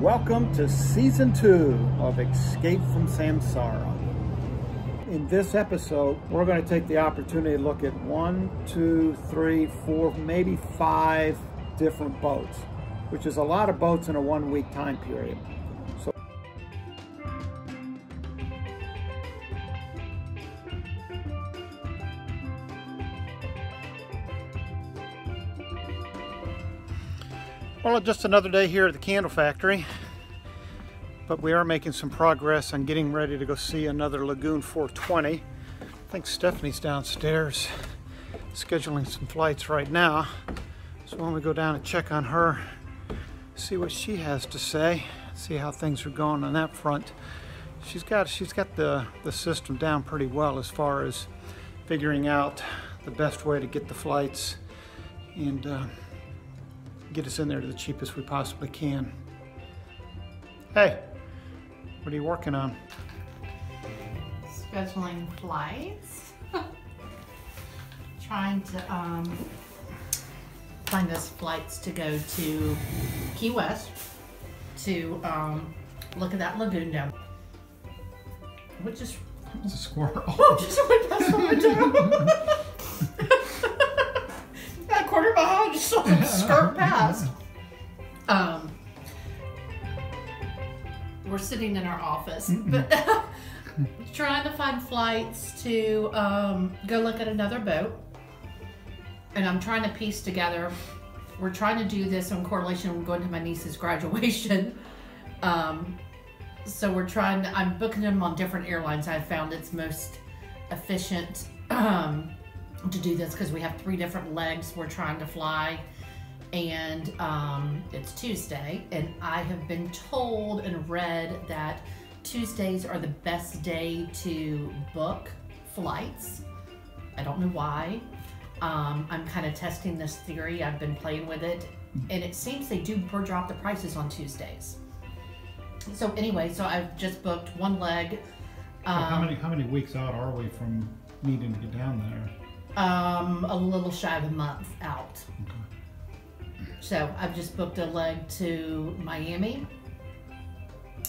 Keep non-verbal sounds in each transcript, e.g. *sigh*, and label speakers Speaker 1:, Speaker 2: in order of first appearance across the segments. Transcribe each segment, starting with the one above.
Speaker 1: Welcome to season two of Escape from Samsara. In this episode, we're going to take the opportunity to look at one, two, three, four, maybe five different boats, which is a lot of boats in a one week time period. Well, just another day here at the candle factory, but we are making some progress on getting ready to go see another Lagoon 420. I think Stephanie's downstairs scheduling some flights right now. So when we go down and check on her, see what she has to say, see how things are going on that front. She's got she's got the, the system down pretty well as far as figuring out the best way to get the flights and uh, get us in there to the cheapest we possibly can. Hey, what are you working on?
Speaker 2: Scheduling flights. *laughs* Trying to um, find us flights to go to Key West to um, look at that lagoon down. Which is
Speaker 1: It's a squirrel. *laughs*
Speaker 2: oh, just went past my window. that quarter mile just saw them skirt past. Um, we're sitting in our office, but *laughs* trying to find flights to um, go look at another boat. And I'm trying to piece together. We're trying to do this in correlation with going to my niece's *laughs* graduation. Um, so we're trying to, I'm booking them on different airlines. I found it's most efficient um, to do this because we have three different legs we're trying to fly. And um, it's Tuesday, and I have been told and read that Tuesdays are the best day to book flights. I don't know why. Um, I'm kind of testing this theory. I've been playing with it, and it seems they do drop the prices on Tuesdays. So anyway, so I've just booked one leg.
Speaker 3: So how
Speaker 2: Um,
Speaker 3: many how many weeks out are we from needing to get down there?
Speaker 2: Um, a little shy of a month out. So I've just booked a leg to Miami,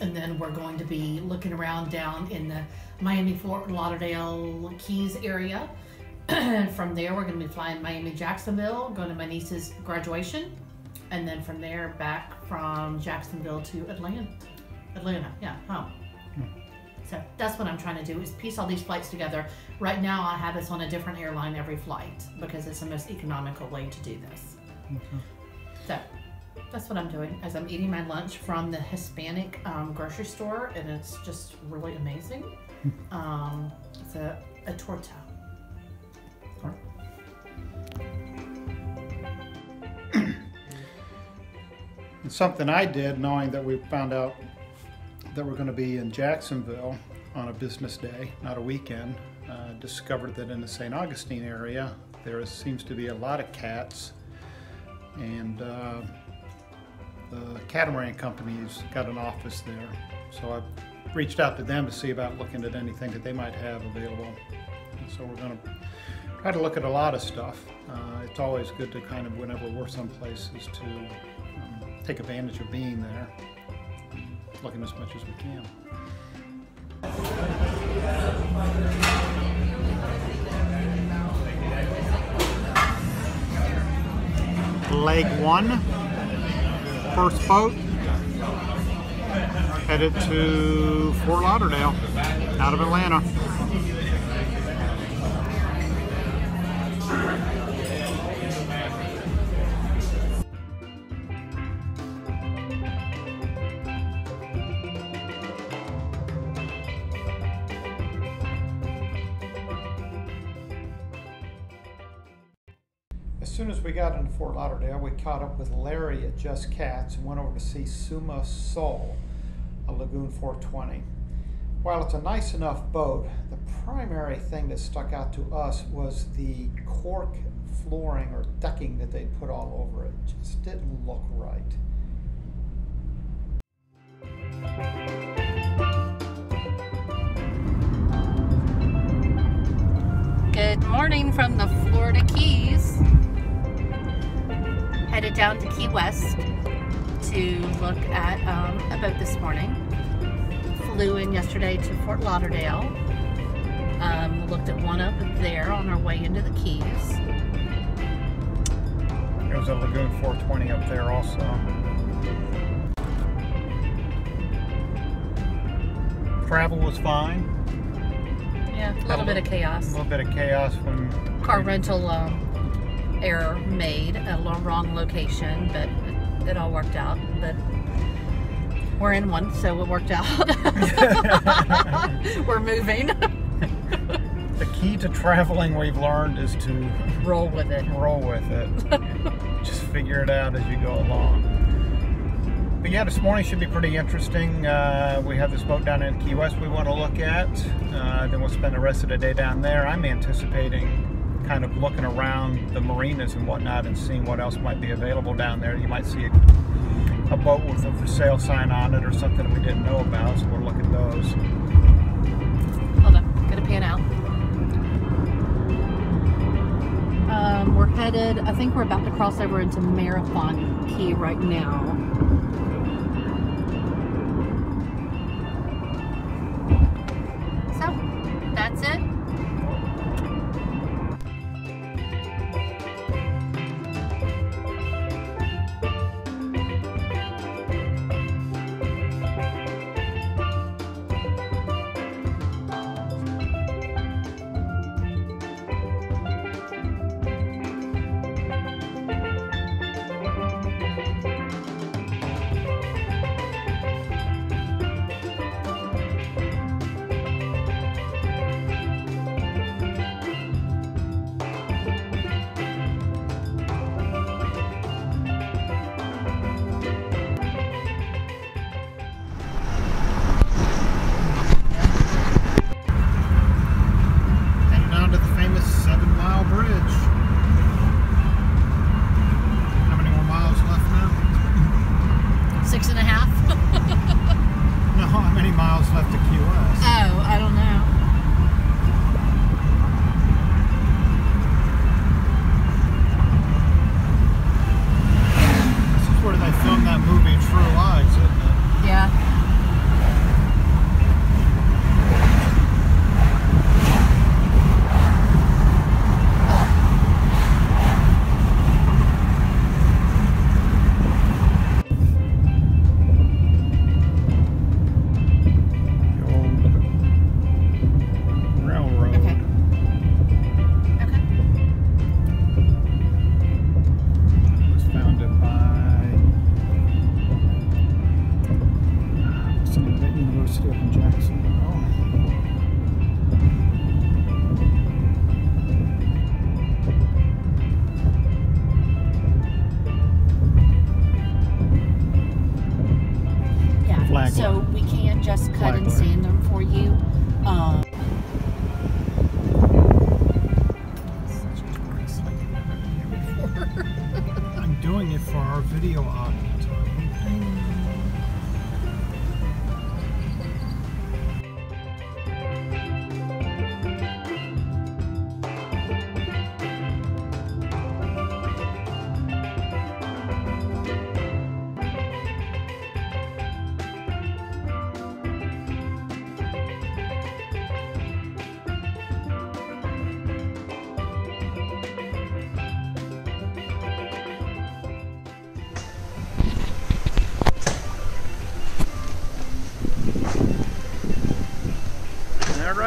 Speaker 2: and then we're going to be looking around down in the Miami Fort Lauderdale Keys area. and *clears throat* from there, we're going to be flying Miami Jacksonville, going to my niece's graduation, and then from there back from Jacksonville to Atlanta. Atlanta, yeah, home. So that's what I'm trying to do is piece all these flights together. Right now, I have us on a different airline every flight because it's the most economical way to do this. So that's what I'm doing as I'm eating my lunch from the Hispanic um, grocery store, and it's just really amazing. *laughs* Um, it's a, a torta.
Speaker 1: Something I did, knowing that we found out that we're going to be in Jacksonville on a business day, not a weekend, uh, discovered that in the St. Augustine area there seems to be a lot of cats, and uh, the catamaran company's got an office there. So I reached out to them to see about looking at anything that they might have available. And so we're going to try to look at a lot of stuff. Uh, it's always good to kind of, whenever we're someplace, is to um, take advantage of being there, looking as much as we can. Leg one, first boat, headed to Fort Lauderdale out of Atlanta. We caught up with Larry at Just Cats and went over to see Suma Soul, a Lagoon 420. While it's a nice enough boat, the primary thing that stuck out to us was the cork flooring or decking that they put all over it. Just didn't look right.
Speaker 2: Good morning from the Florida Keys. Headed down to Key West to look at um, a boat this morning. Flew in yesterday to Fort Lauderdale. Um, looked at one up there on our way into the Keys.
Speaker 1: There was a Lagoon 420 up there also. Travel was fine.
Speaker 2: Yeah, a
Speaker 1: Had
Speaker 2: little bit of chaos.
Speaker 1: A little bit of chaos when
Speaker 2: Car rental um, error made at a wrong location, but it, it all worked out. But we're in one, so it worked out. *laughs* we're moving. *laughs*
Speaker 1: the key to traveling we've learned is to
Speaker 2: Roll with it.
Speaker 1: roll with it. *laughs* Just figure it out as you go along. But yeah, this morning should be pretty interesting. Uh, we have this boat down in Key West we want to look at. Uh, then we'll spend the rest of the day down there. I'm anticipating kind of looking around the marinas and whatnot and seeing what else might be available down there. You might see a, a boat with a for sale sign on it or something we didn't know about, so we'll look at those.
Speaker 2: Hold on, gonna pan out. Um, we're headed, I think we're about to cross over into Marathon Key right now.
Speaker 1: Miles left to Key?
Speaker 2: Oh, I don't know.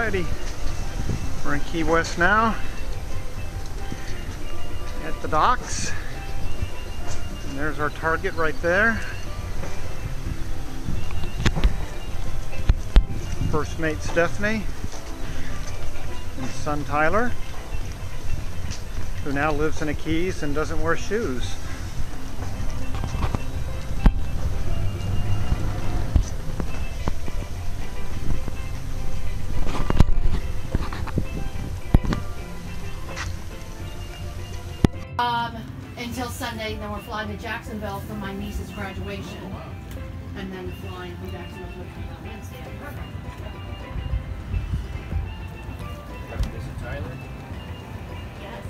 Speaker 1: Alrighty, we're in Key West now. At the docks. And there's our target right there. First mate Stephanie and son Tyler, who now lives in the Keys and doesn't wear shoes.
Speaker 2: Sunday, then we're flying to Jacksonville for my niece's graduation. And then flying from Jacksonville to on Wednesday.
Speaker 4: This is Tyler.
Speaker 2: Yes.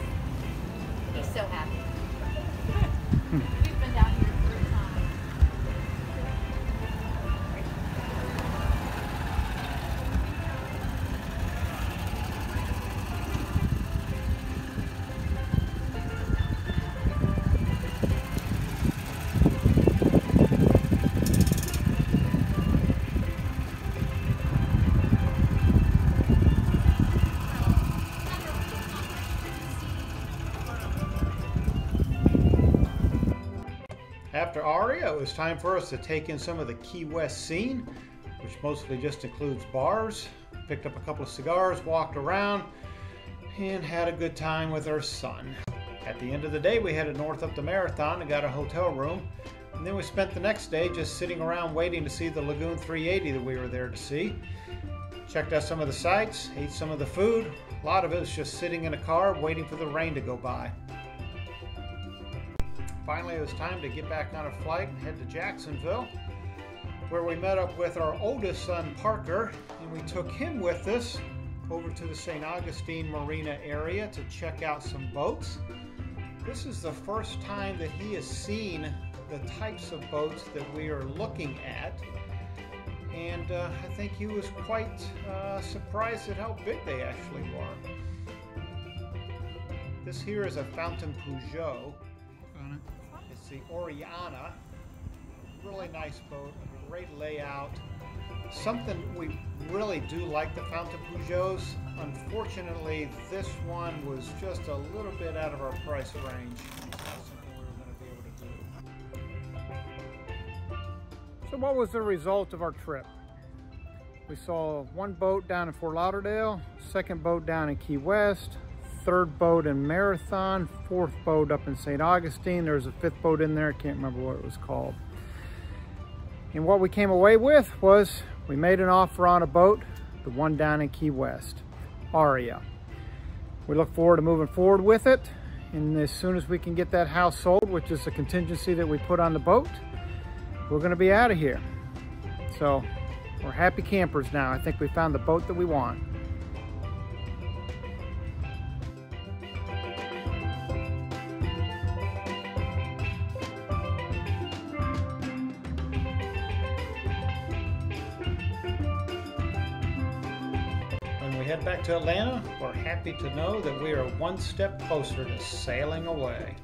Speaker 2: He's so happy. *laughs*
Speaker 1: after Aria, it was time for us to take in some of the Key West scene, which mostly just includes bars. Picked up a couple of cigars, walked around, and had a good time with our son. At the end of the day, we headed north up the Marathon and got a hotel room. And then we spent the next day just sitting around waiting to see the Lagoon 380 that we were there to see. Checked out some of the sights, ate some of the food. A lot of it was just sitting in a car waiting for the rain to go by. Finally, it was time to get back on a flight and head to Jacksonville, where we met up with our oldest son, Parker, and we took him with us over to the St. Augustine Marina area to check out some boats. This is the first time that he has seen the types of boats that we are looking at. And uh, I think he was quite uh, surprised at how big they actually were. This here is a Fountaine Pajot. It's the Oriana. Really nice boat, great layout. Something we really do like the Fountaine Pajots. Unfortunately, this one was just a little bit out of our price range. It's not something we were going to be able to do. So what was the result of our trip? We saw one boat down in Fort Lauderdale, second boat down in Key West, third boat in Marathon, fourth boat up in St. Augustine. There's a fifth boat in there, I can't remember what it was called. And what we came away with was we made an offer on a boat, the one down in Key West, Aria. We look forward to moving forward with it. And as soon as we can get that house sold, which is a contingency that we put on the boat, we're gonna be out of here. So we're happy campers now. I think we found the boat that we want. When we head back to Atlanta, we're happy to know that we are one step closer to sailing away.